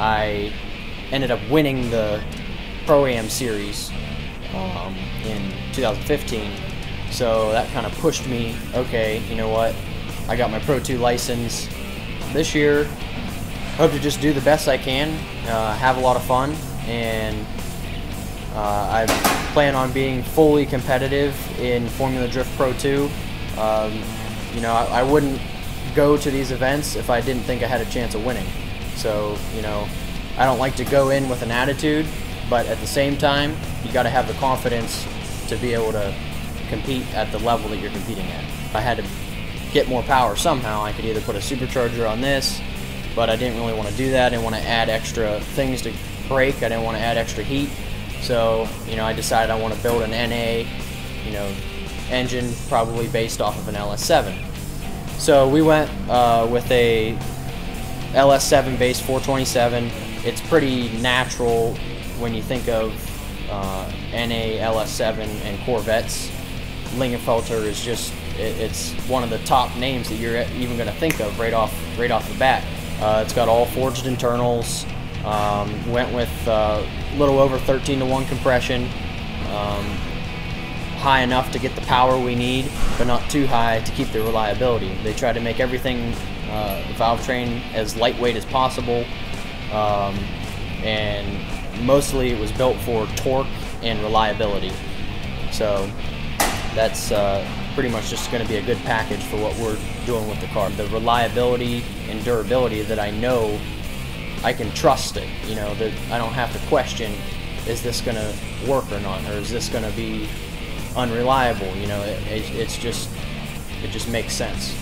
I ended up winning the Pro Am series um, in 2015. So that kind of pushed me. Okay, you know what? I got my Pro 2 license this year. Hope to just do the best I can, uh, have a lot of fun, and uh, I plan on being fully competitive in Formula Drift Pro 2. Um, you know, I, I wouldn't go to these events if I didn't think I had a chance of winning. So, you know, I don't like to go in with an attitude, but at the same time, you got to have the confidence to be able to compete at the level that you're competing at. If I had to get more power somehow, I could either put a supercharger on this, but I didn't really want to do that. I didn't want to add extra things to break. I didn't want to add extra heat. So, you know, I decided I want to build an NA, you know, engine probably based off of an LS7. So we went uh, with a LS7 base 427. It's pretty natural when you think of uh, NA, LS7, and Corvettes. Lingenfelter is just it, it's one of the top names that you're even going to think of right off right off the bat. Uh, it's got all forged internals. Um, went with a uh, little over 13 to 1 compression. Um, high enough to get the power we need, but not too high to keep the reliability. They try to make everything uh, valve train as lightweight as possible, um, and mostly it was built for torque and reliability. So that's uh, pretty much just going to be a good package for what we're doing with the car. The reliability and durability that I know I can trust it. You know, that I don't have to question, is this going to work or not, or is this going to be unreliable? You know, it, it, it's just, it just makes sense.